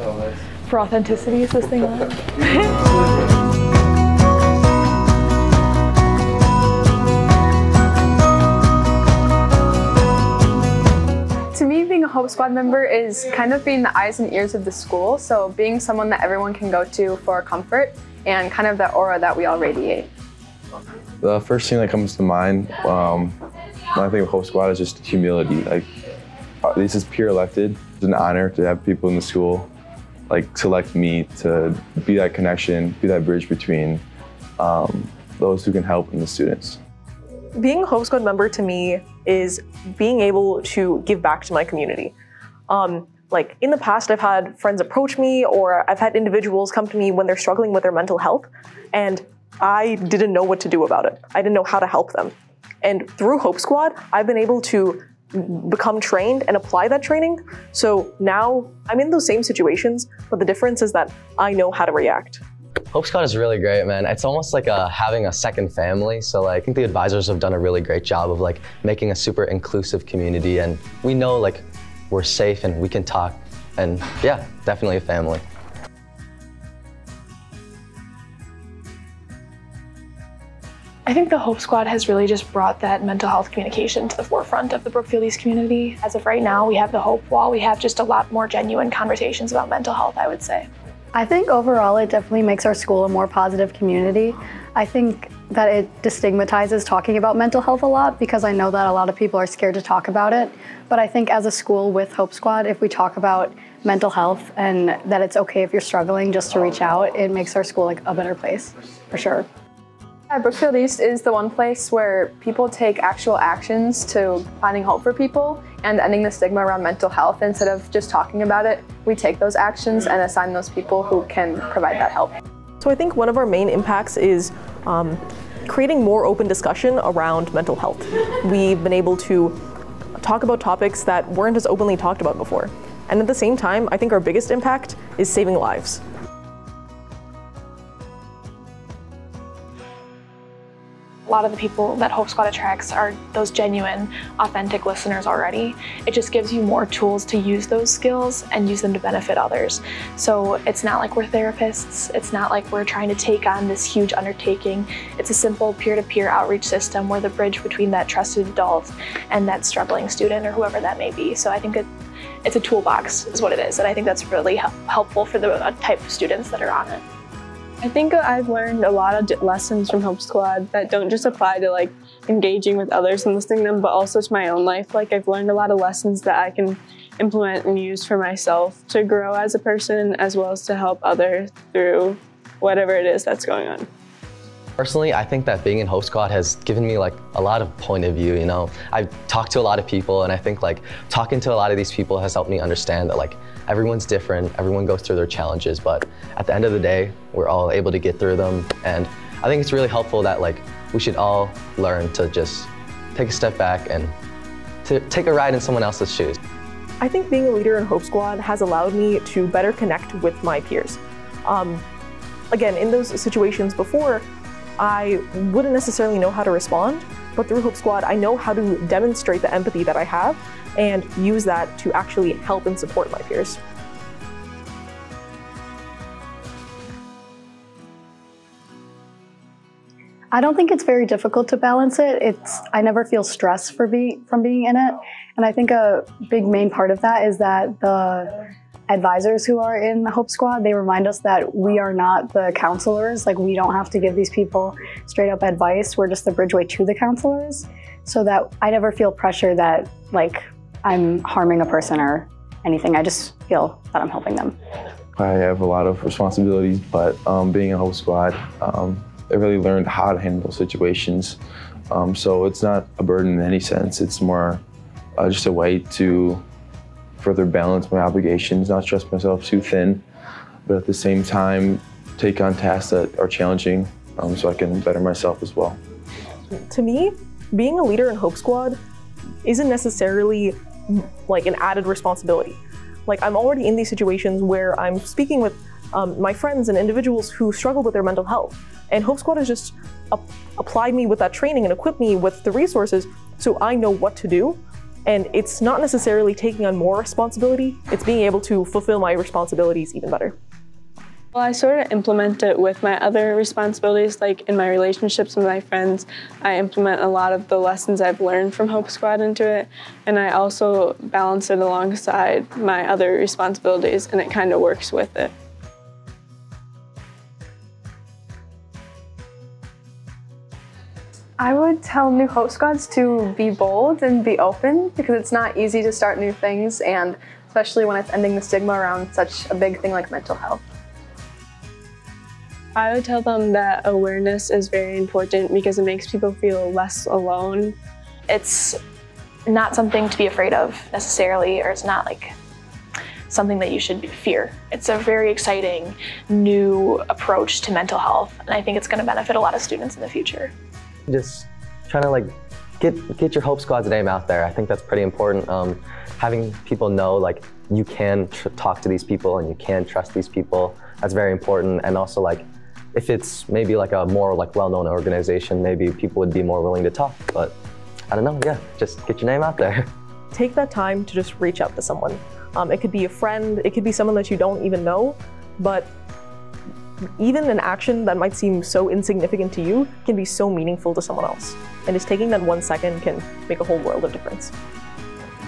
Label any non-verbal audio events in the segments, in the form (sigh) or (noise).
Oh, nice. For authenticity, is this thing on? (laughs) To me, being a Hope Squad member is kind of being the eyes and ears of the school. So being someone that everyone can go to for comfort and kind of that aura that we all radiate. The first thing that comes to mind um, when I think of Hope Squad is just humility. Like, this is peer elected. It's an honor to have people in the school like select me to be that connection, be that bridge between um, those who can help and the students. being a Hope Squad member to me is being able to give back to my community. Um, like in the past, I've had friends approach me, or I've had individuals come to me when they're struggling with their mental health, and I didn't know what to do about it. I didn't know how to help them. And through Hope Squad, I've been able to become trained and apply that training. So now I'm in those same situations, but the difference is that I know how to react. Hope Squad is really great, man. It's almost like a, having a second family. So like, I think the advisors have done a really great job of like making a super inclusive community, and we know like we're safe and we can talk, and yeah, definitely a family. I think the Hope Squad has really just brought that mental health communication to the forefront of the Brookfield East community. As of right now, we have the Hope Wall. We have just a lot more genuine conversations about mental health, I would say. I think overall it definitely makes our school a more positive community. I think that it destigmatizes talking about mental health a lot because I know that a lot of people are scared to talk about it. But I think as a school with Hope Squad, if we talk about mental health and that it's okay if you're struggling just to reach out, it makes our school like a better place for sure. Yeah, Brookfield East is the one place where people take actual actions to finding hope for people and ending the stigma around mental health. Instead of just talking about it, we take those actions and assign those people who can provide that help. So I think one of our main impacts is um, creating more open discussion around mental health. We've been able to talk about topics that weren't as openly talked about before. And at the same time, I think our biggest impact is saving lives. Lot of the people that Hope Squad attracts are those genuine, authentic listeners already. It just gives you more tools to use those skills and use them to benefit others. So it's not like we're therapists, it's not like we're trying to take on this huge undertaking. It's a simple peer to peer outreach system. We're the bridge between that trusted adult and that struggling student or whoever that may be. So I think it, it's a toolbox, is what it is. And I think that's really helpful for the uh, type of students that are on it. I think I've learned a lot of lessons from Hope Squad that don't just apply to like engaging with others and listening to them, but also to my own life. Like I've learned a lot of lessons that I can implement and use for myself to grow as a person as well as to help others through whatever it is that's going on. Personally, I think that being in Hope Squad has given me like a lot of point of view, you know. I've talked to a lot of people and I think like talking to a lot of these people has helped me understand that like everyone's different, everyone goes through their challenges, but at the end of the day, we're all able to get through them. And I think it's really helpful that like we should all learn to just take a step back and to take a ride in someone else's shoes. I think being a leader in Hope Squad has allowed me to better connect with my peers. Um, again, in those situations before, I wouldn't necessarily know how to respond, but through Hope Squad, I know how to demonstrate the empathy that I have and use that to actually help and support my peers. I don't think it's very difficult to balance it. It's I never feel stress for being from being in it, and I think a big main part of that is that the advisors who are in the Hope Squad they remind us that we are not the counselors. Like we don't have to give these people straight up advice. We're just the bridgeway to the counselors, so that I never feel pressure that like I'm harming a person or anything. I just feel that I'm helping them. I have a lot of responsibilities, but um, being a Hope Squad, um, I really learned how to handle situations. Um, so it's not a burden in any sense. It's more uh, just a way to further balance my obligations, not stress myself too thin, but at the same time take on tasks that are challenging um, so I can better myself as well. To me, being a leader in Hope Squad isn't necessarily like an added responsibility. Like I'm already in these situations where I'm speaking with um, my friends and individuals who struggle with their mental health. And Hope Squad has just applied me with that training and equipped me with the resources so I know what to do And it's not necessarily taking on more responsibility, it's being able to fulfill my responsibilities even better. Well, I sort of implement it with my other responsibilities, like in my relationships with my friends. I implement a lot of the lessons I've learned from Hope Squad into it, and I also balance it alongside my other responsibilities, and it kind of works with it. I would tell new Hope Squads to be bold and be open because it's not easy to start new things, and especially when it's ending the stigma around such a big thing like mental health. I would tell them that awareness is very important because it makes people feel less alone. It's not something to be afraid of necessarily, or it's not like something that you should fear. It's a very exciting new approach to mental health, and I think it's going to benefit a lot of students in the future. Just trying to like get get your Hope Squad's name out there. I think that's pretty important. Um, having people know like you can talk to these people and you can trust these people. That's very important, and also like if it's maybe like a more like well-known organization, maybe people would be more willing to talk. But I don't know. Yeah, just get your name out there. (laughs) Take that time to just reach out to someone. Um, it could be a friend. It could be someone that you don't even know, but even an action that might seem so insignificant to you can be so meaningful to someone else. And just taking that one second can make a whole world of difference.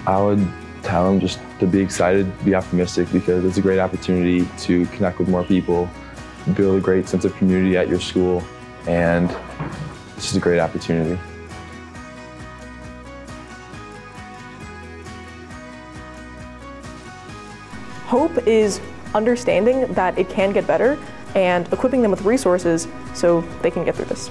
I would tell them just to be excited, be optimistic, because it's a great opportunity to connect with more people, build a great sense of community at your school, and it's just a great opportunity. Hope is understanding that it can get better and equipping them with resources so they can get through this.